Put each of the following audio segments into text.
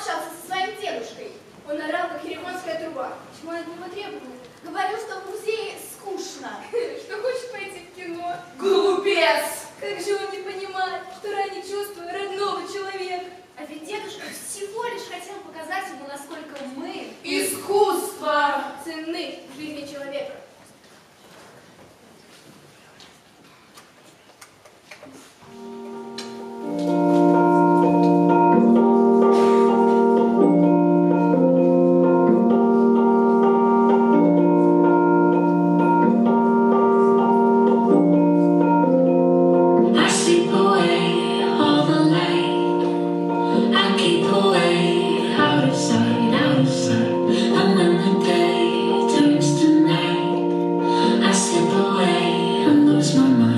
общался со своим дедушкой. Он орал, как херегонская труба. Чему я от него требую? Говорю, что в музее скучно. Что хочет пойти в кино? Глупец! Как же он не понимает, что ранее чувство родного человека. А ведь дедушка всего лишь хотел показать ему, насколько мы... Искусство! Ценны в жизни человека. my mind.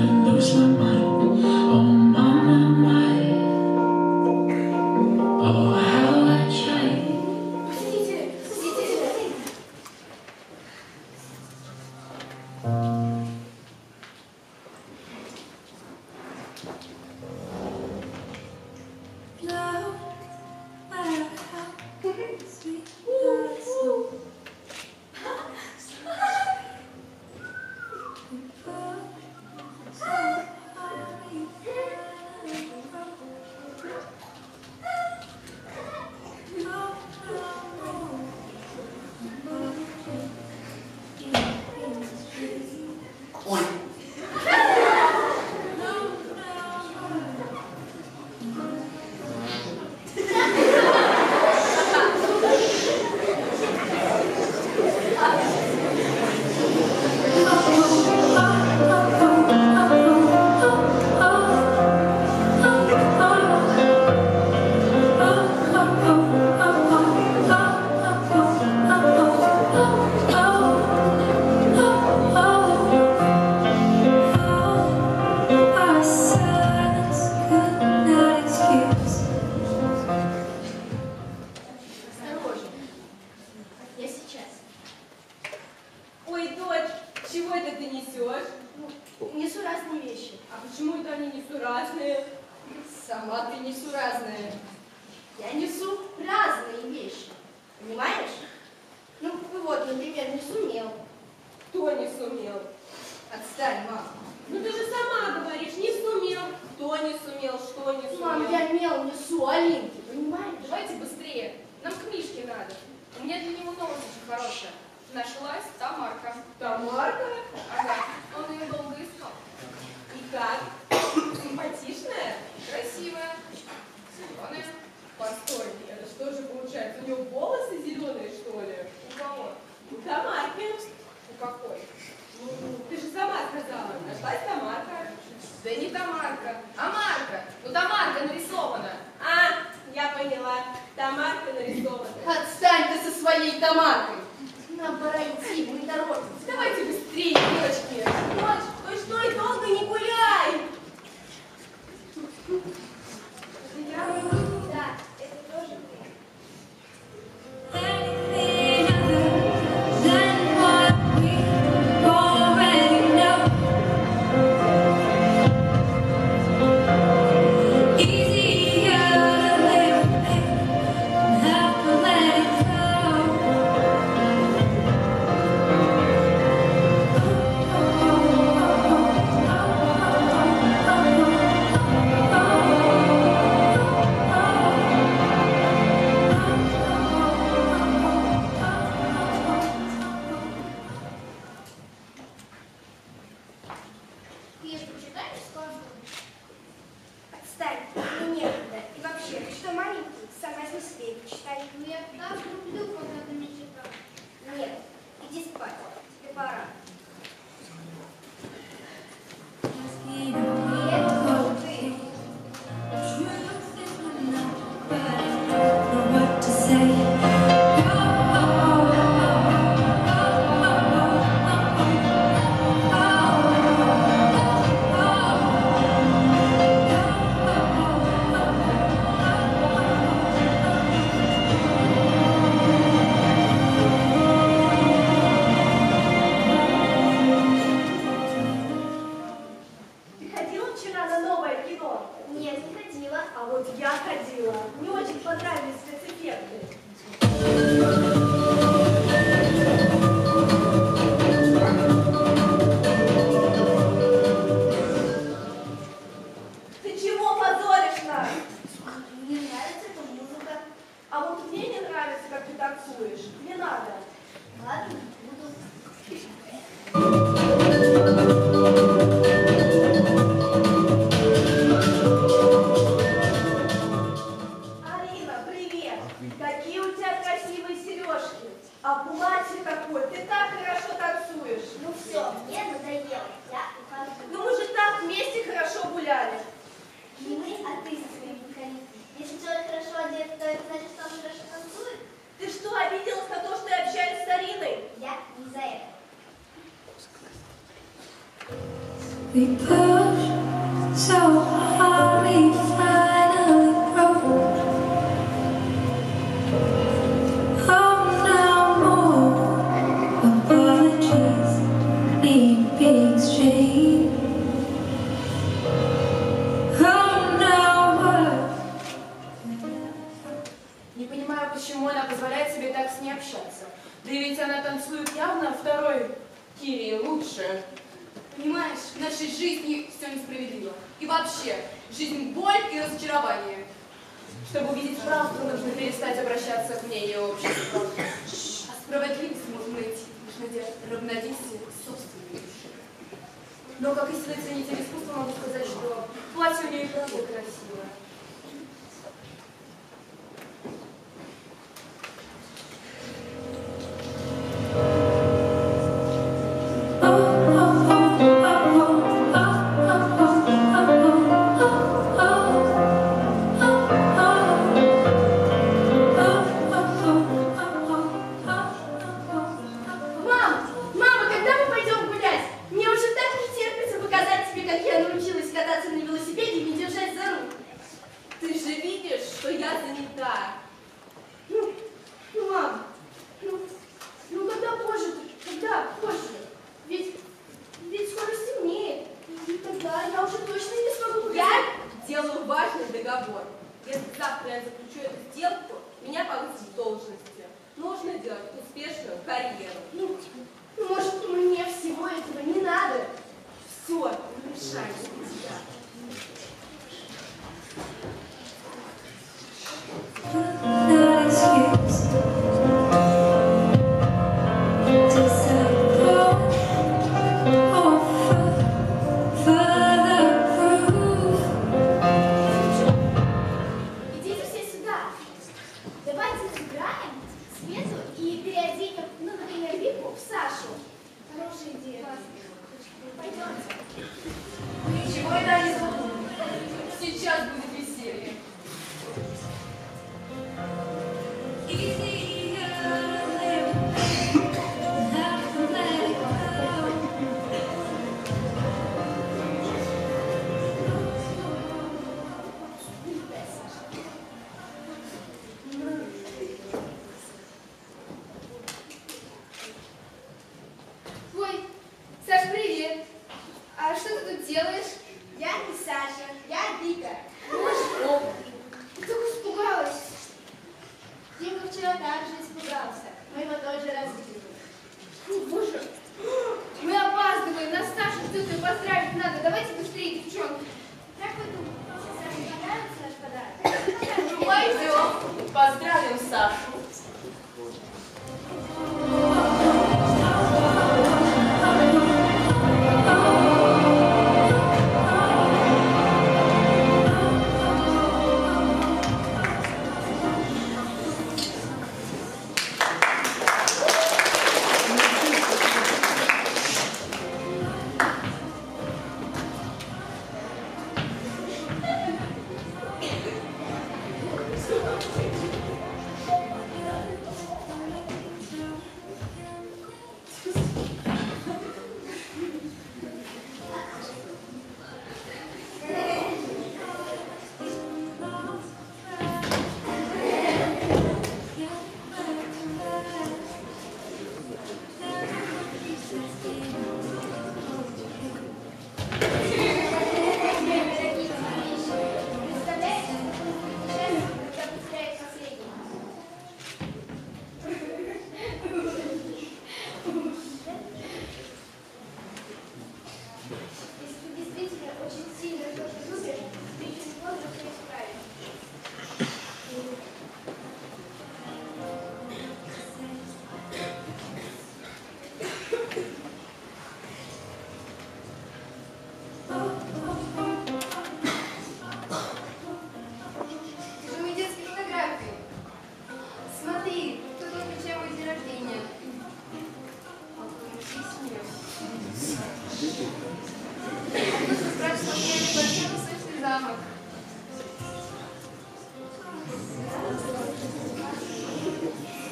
suor limpo. Да ведь она танцует явно второй Кири лучше. Понимаешь, в нашей жизни все несправедливо. И вообще, жизнь – боль и разочарование. Чтобы увидеть правду, нужно перестать обращаться к мнению общества. А справедливость можно найти лишь найдя равновесие собственной души. Но как истинный ценитель искусства могу сказать, что платье у нее правда красивое.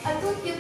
А тут я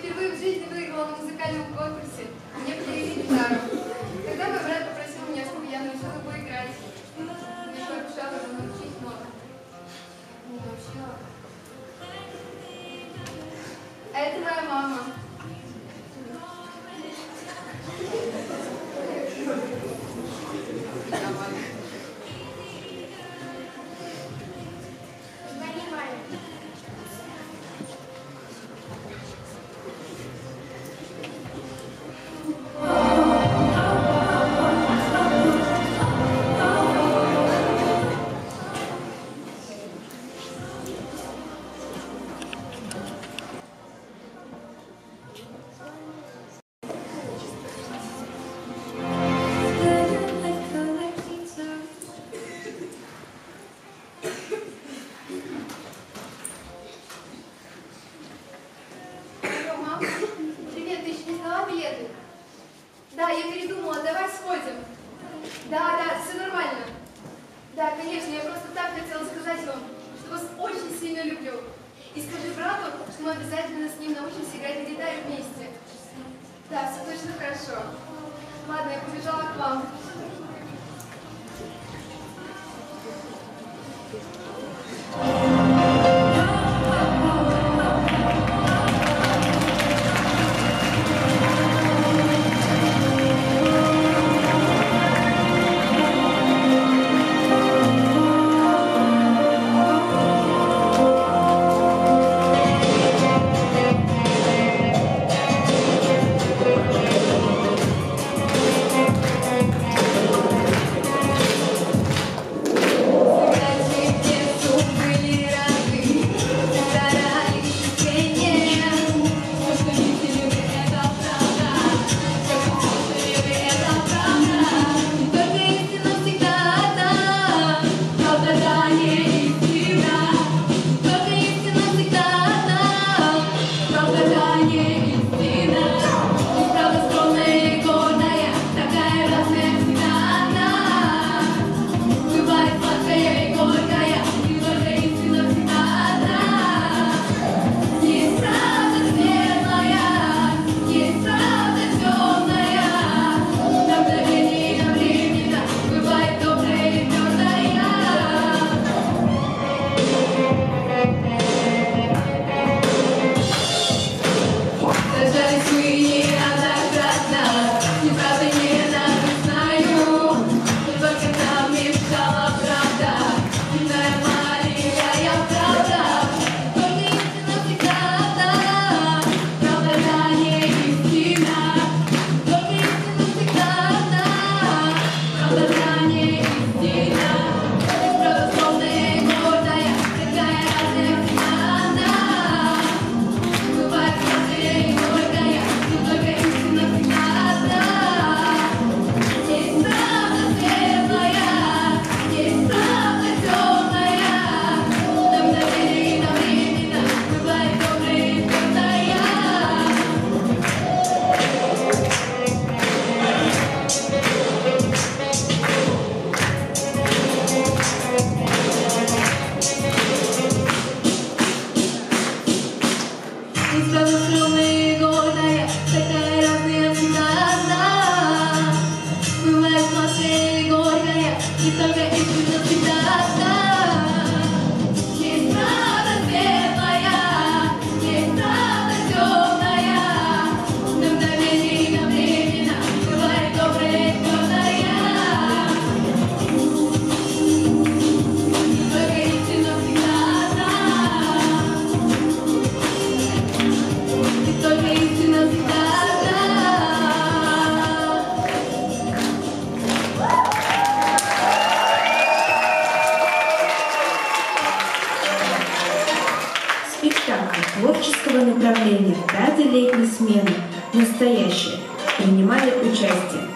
летней смены» настоящее принимали участие.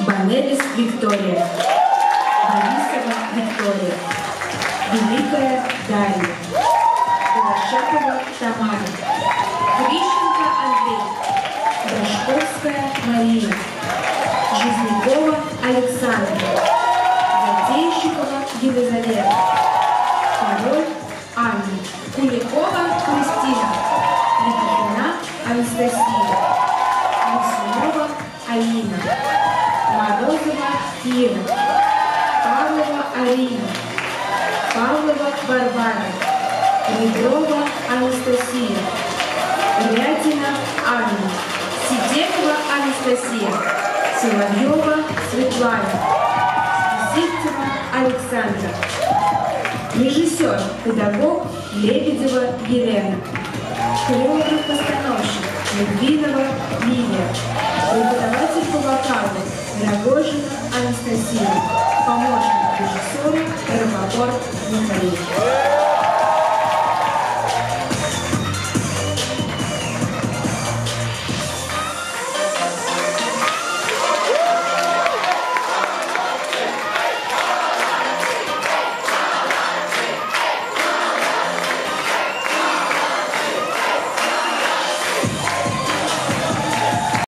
Банелис Виктория, Павлова Варвара, Реброва Анастасия, Рядина Анна, Сидекова Анастасия, Соловьева Светлана, Сивцева Александра. Режиссер, педагог Лебедева Елена. Хореограф-постановщик Литвинова Лилия. Преподаватель по вокалу Рогожина Анастасия. Помощник режиссера Робопорт Михаил.